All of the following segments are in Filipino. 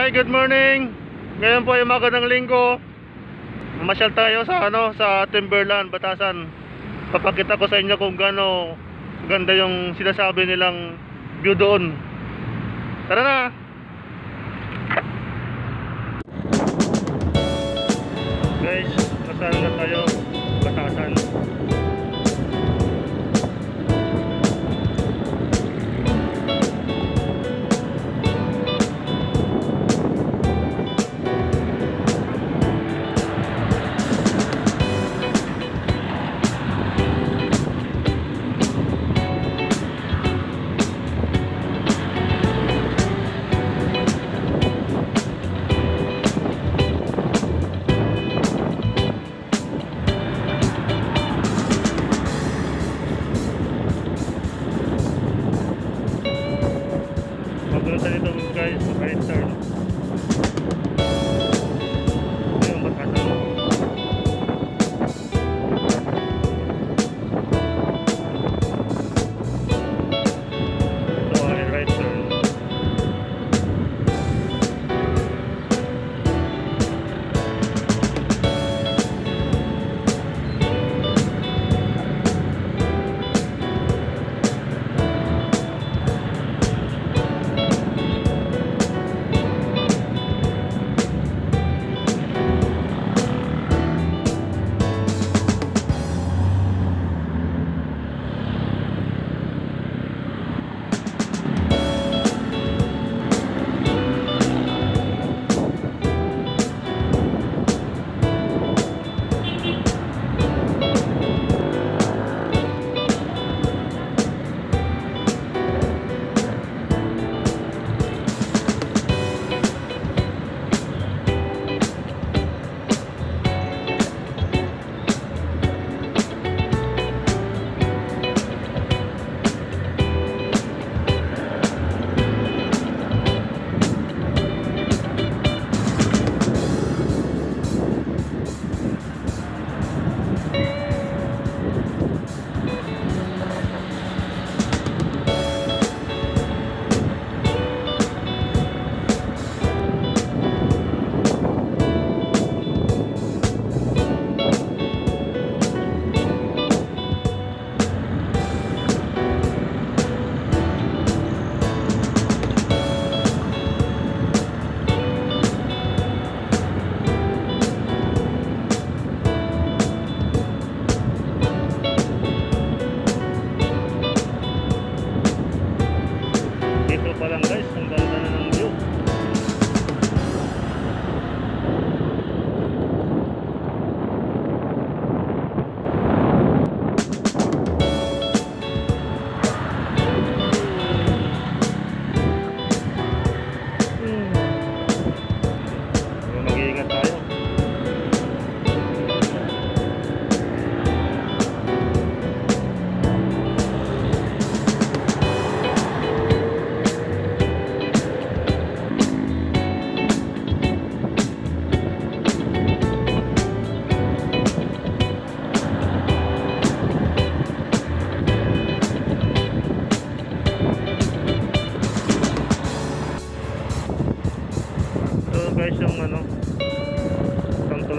Hi, good morning. Ngayon po ay umaga ng linggo. Mamasyal tayo sa ano sa Timberland, Batasan. Papakita ko sa inyo kung gaano ganda yung sinasabi nilang view doon. Tara na. Guys, nasaan na tayo?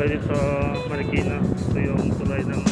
Tulay dito sa Marikina. Ito yung tulay ng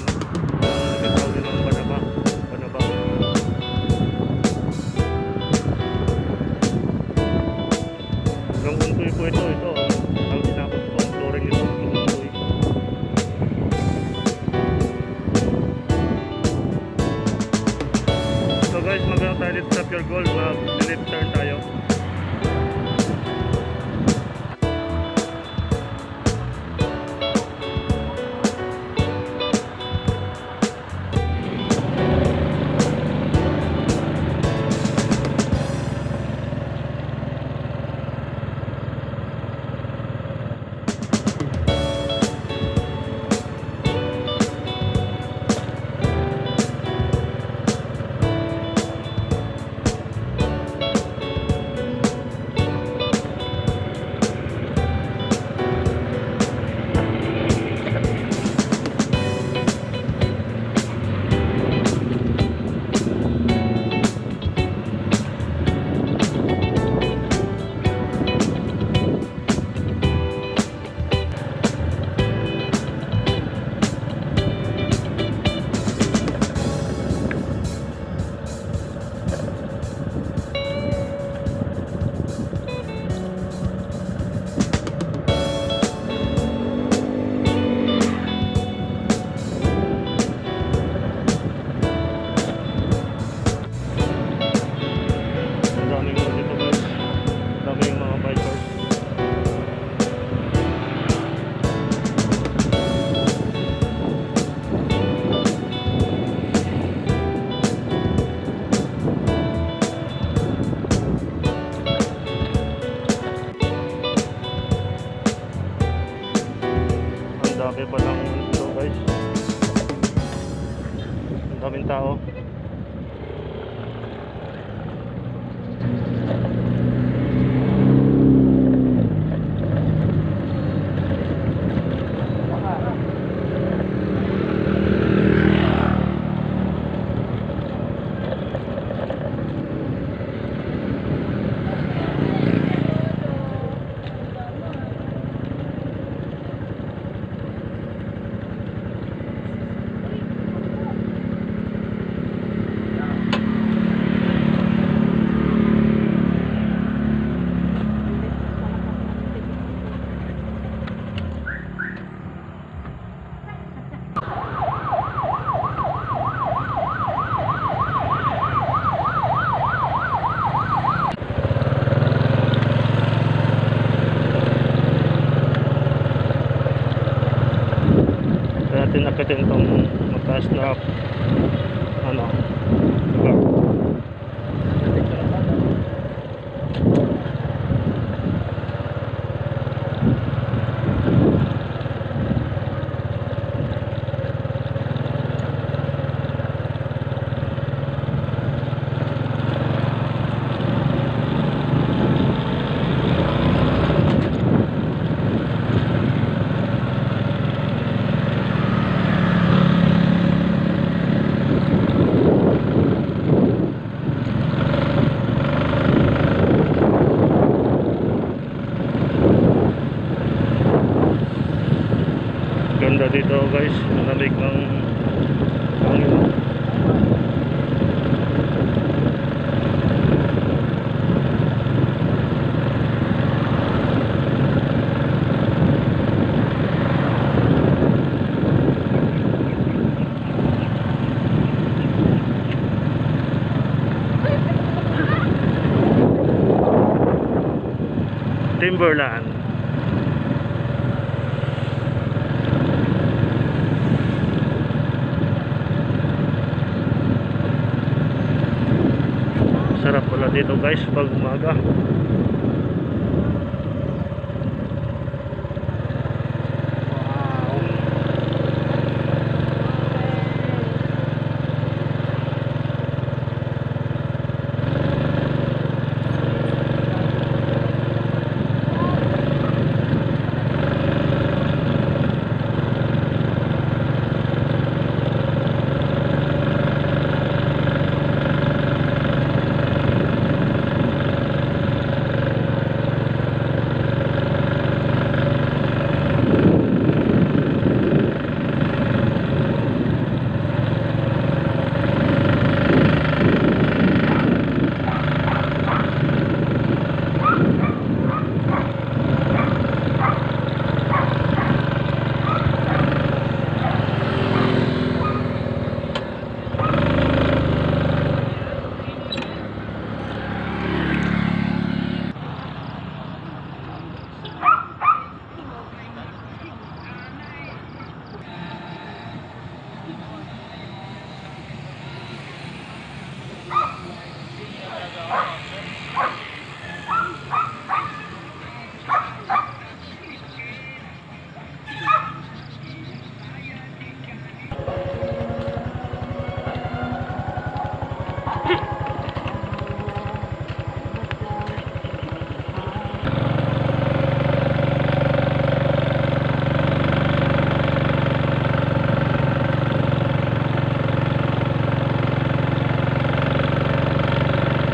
stop Ganda dito guys, malamig ng hangin. Timberland. Sarap pala dito guys pag umaga.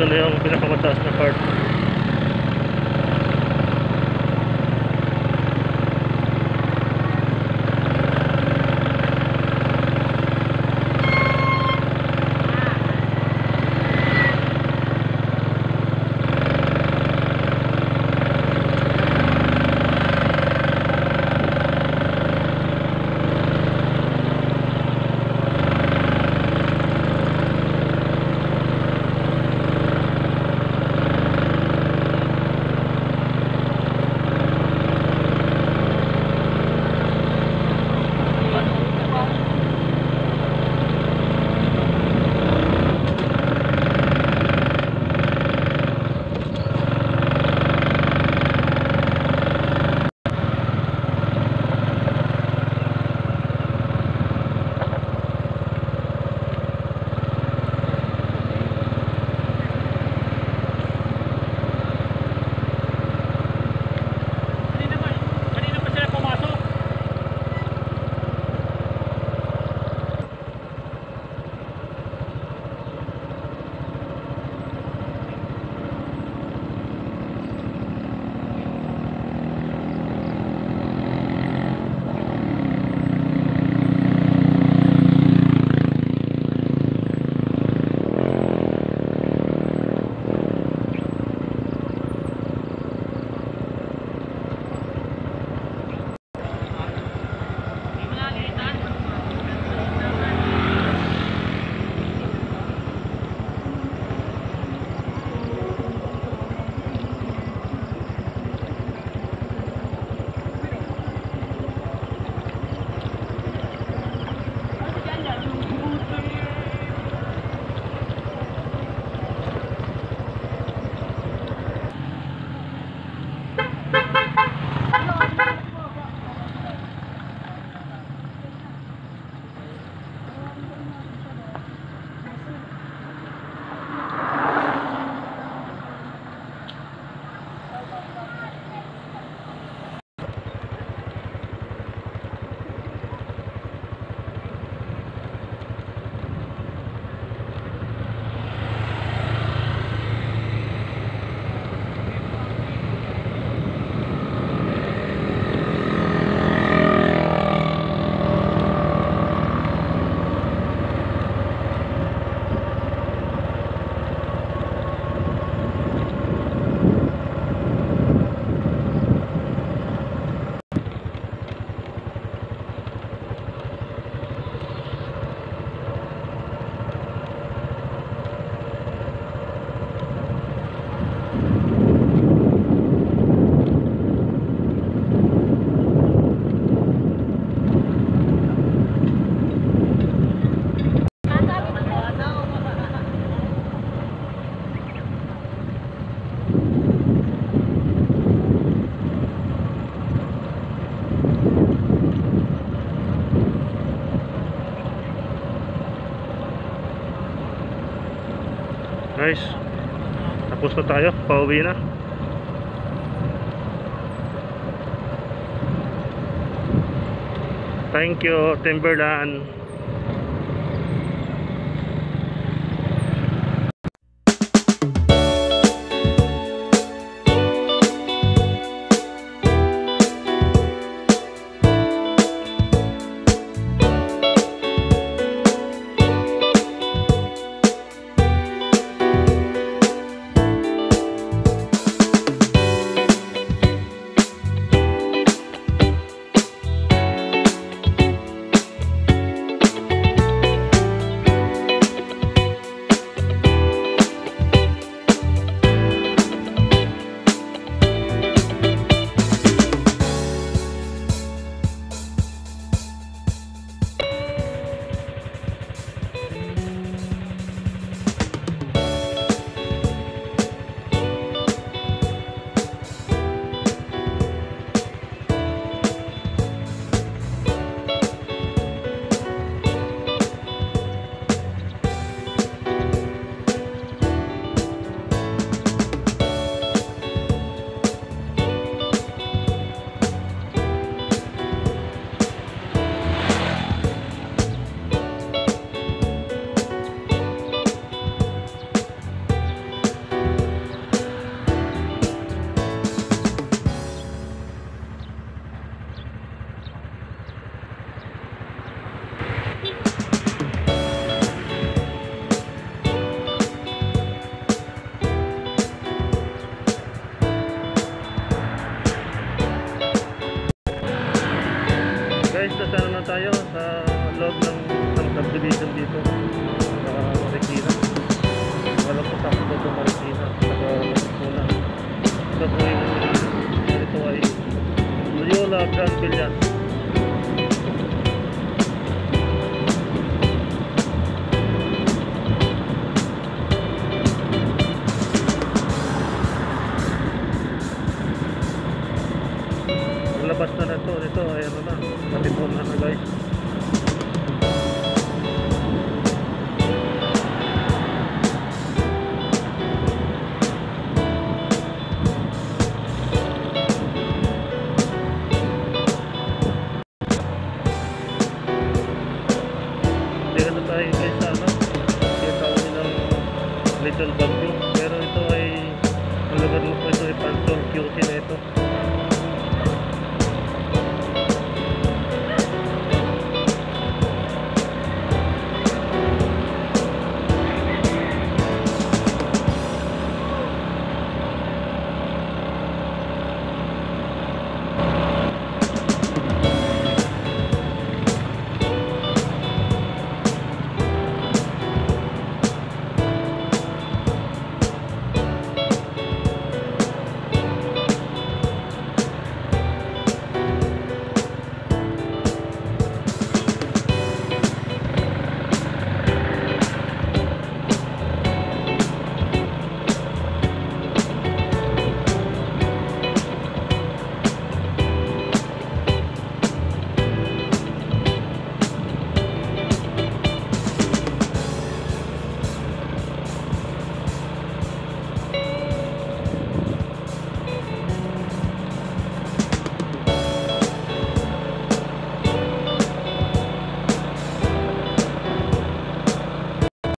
Ito na yung pinakamataas na part. Na tayo, pauwi na. Thank you, Timberland. Guys, nasaan na tayo sa loob ng, ng subdivision dito sa Marikina. Wala po sa ako sa Marikina. Ito po yung ito ay Loyola Grand Villas. Labas na na to. Ito, ayan na na. Katipon na na guys.